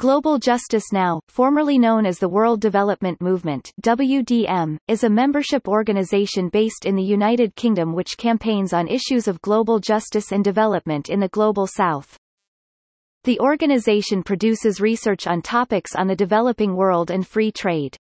Global Justice Now, formerly known as the World Development Movement WDM, is a membership organization based in the United Kingdom which campaigns on issues of global justice and development in the Global South. The organization produces research on topics on the developing world and free trade.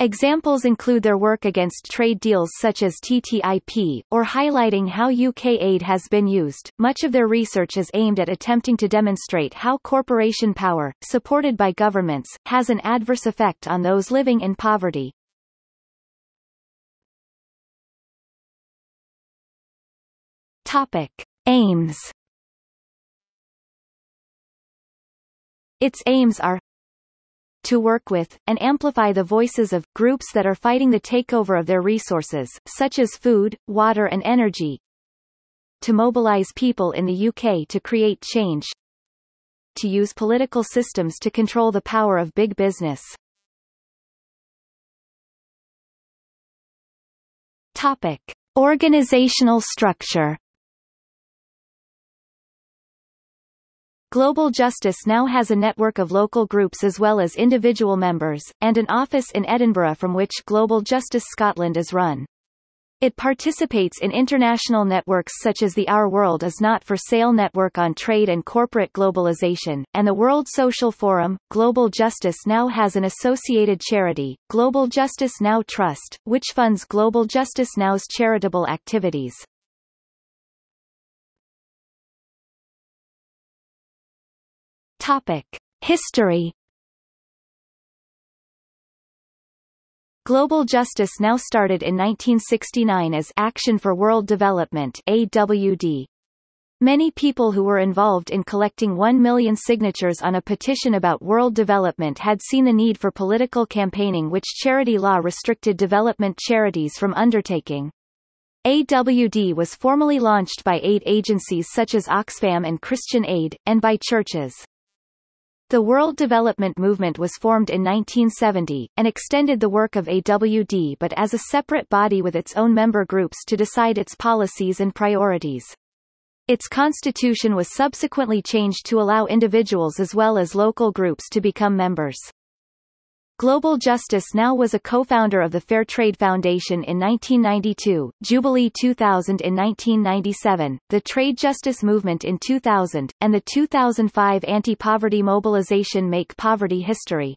Examples include their work against trade deals such as TTIP, or highlighting how UK aid has been used. Much of their research is aimed at attempting to demonstrate how corporation power, supported by governments, has an adverse effect on those living in poverty. Topic. Aims Its aims are to work with, and amplify the voices of, groups that are fighting the takeover of their resources, such as food, water and energy, to mobilize people in the UK to create change, to use political systems to control the power of big business. Topic. Organizational structure Global Justice now has a network of local groups as well as individual members, and an office in Edinburgh from which Global Justice Scotland is run. It participates in international networks such as the Our World is Not for Sale network on trade and corporate globalization, and the World Social Forum. Global Justice Now has an associated charity, Global Justice Now Trust, which funds Global Justice Now's charitable activities. Topic. History Global Justice Now started in 1969 as Action for World Development AWD. Many people who were involved in collecting 1 million signatures on a petition about world development had seen the need for political campaigning which charity law restricted development charities from undertaking. AWD was formally launched by aid agencies such as Oxfam and Christian Aid, and by churches. The World Development Movement was formed in 1970, and extended the work of AWD but as a separate body with its own member groups to decide its policies and priorities. Its constitution was subsequently changed to allow individuals as well as local groups to become members. Global Justice Now was a co-founder of the Fair Trade Foundation in 1992, Jubilee 2000 in 1997, the Trade Justice Movement in 2000, and the 2005 anti-poverty mobilization Make Poverty History.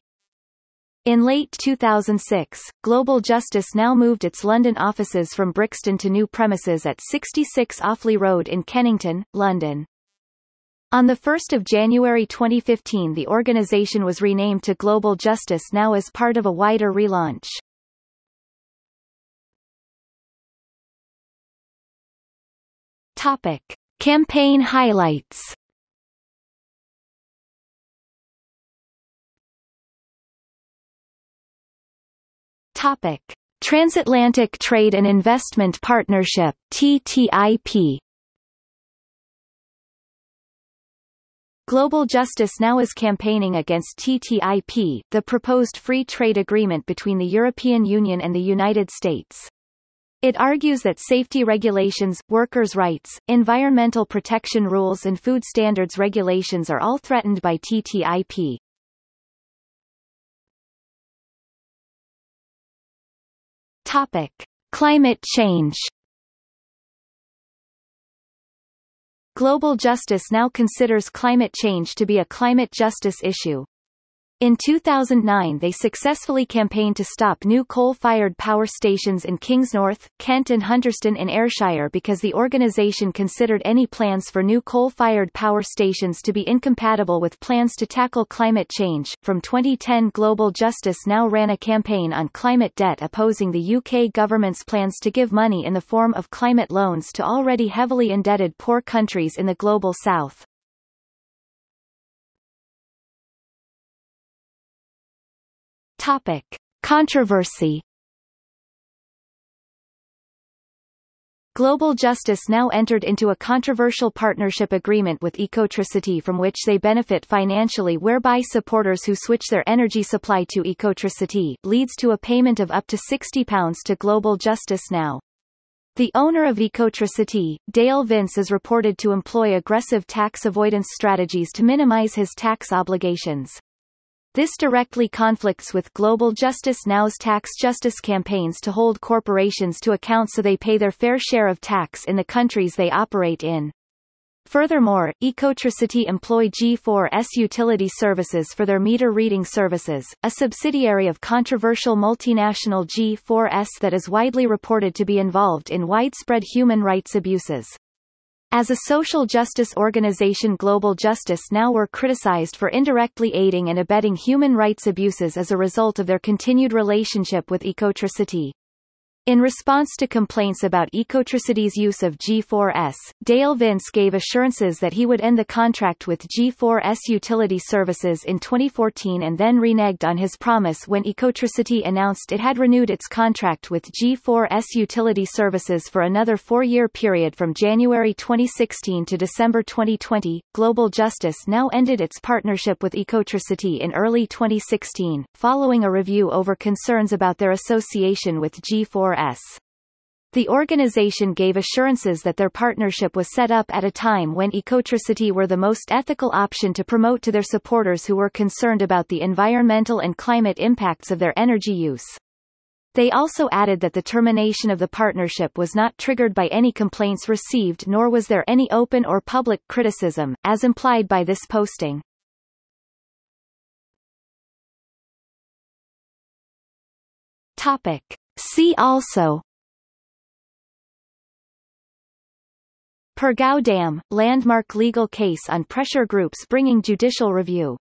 In late 2006, Global Justice Now moved its London offices from Brixton to new premises at 66 Offley Road in Kennington, London. On 1 January 2015 the organization was renamed to Global Justice Now as part of a wider relaunch. Topic. Campaign highlights Topic. Transatlantic Trade and Investment Partnership TTIP Global Justice now is campaigning against TTIP, the proposed free trade agreement between the European Union and the United States. It argues that safety regulations, workers' rights, environmental protection rules and food standards regulations are all threatened by TTIP. Topic. Climate change Global justice now considers climate change to be a climate justice issue. In 2009 they successfully campaigned to stop new coal-fired power stations in Kingsnorth, Kent and Hunterston in Ayrshire because the organisation considered any plans for new coal-fired power stations to be incompatible with plans to tackle climate change. From 2010 Global Justice now ran a campaign on climate debt opposing the UK government's plans to give money in the form of climate loans to already heavily indebted poor countries in the Global South. Topic. Controversy Global Justice now entered into a controversial partnership agreement with Ecotricity from which they benefit financially whereby supporters who switch their energy supply to Ecotricity leads to a payment of up to £60 to Global Justice Now. The owner of Ecotricity, Dale Vince is reported to employ aggressive tax avoidance strategies to minimize his tax obligations. This directly conflicts with Global Justice Now's tax justice campaigns to hold corporations to account so they pay their fair share of tax in the countries they operate in. Furthermore, Ecotricity employ G4S Utility Services for their meter reading services, a subsidiary of controversial multinational G4S that is widely reported to be involved in widespread human rights abuses. As a social justice organization Global Justice Now were criticized for indirectly aiding and abetting human rights abuses as a result of their continued relationship with Ecotricity. In response to complaints about Ecotricity's use of G4S, Dale Vince gave assurances that he would end the contract with G4S Utility Services in 2014 and then reneged on his promise when Ecotricity announced it had renewed its contract with G4S Utility Services for another four-year period from January 2016 to December 2020. Global Justice now ended its partnership with Ecotricity in early 2016, following a review over concerns about their association with G4 4S. The organization gave assurances that their partnership was set up at a time when Ecotricity were the most ethical option to promote to their supporters who were concerned about the environmental and climate impacts of their energy use. They also added that the termination of the partnership was not triggered by any complaints received nor was there any open or public criticism, as implied by this posting. Topic. See also. Pergau Dam, landmark legal case on pressure groups bringing judicial review